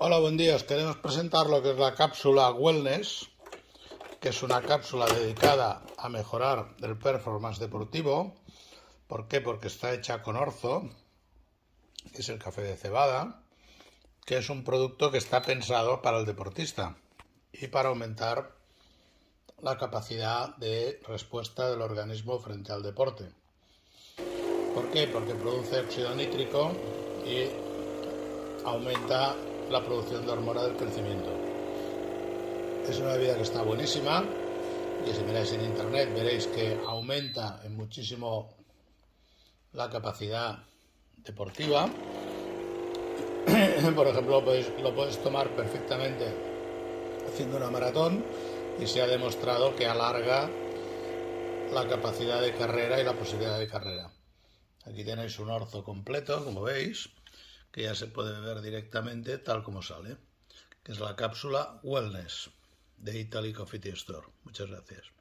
Hola, buen día. Os queremos presentar lo que es la cápsula Wellness, que es una cápsula dedicada a mejorar el performance deportivo. ¿Por qué? Porque está hecha con orzo, que es el café de cebada, que es un producto que está pensado para el deportista y para aumentar la capacidad de respuesta del organismo frente al deporte. ¿Por qué? Porque produce óxido nítrico y aumenta la producción de hormona del crecimiento. Es una bebida que está buenísima y si miráis en internet veréis que aumenta en muchísimo la capacidad deportiva. Por ejemplo, lo puedes, tomar perfectamente haciendo una maratón y se ha demostrado que alarga la capacidad de carrera y la posibilidad de carrera. Aquí tenéis un orzo completo, como veis que ya se puede ver directamente tal como sale, que es la cápsula Wellness de Italy Coffee Store. Muchas gracias.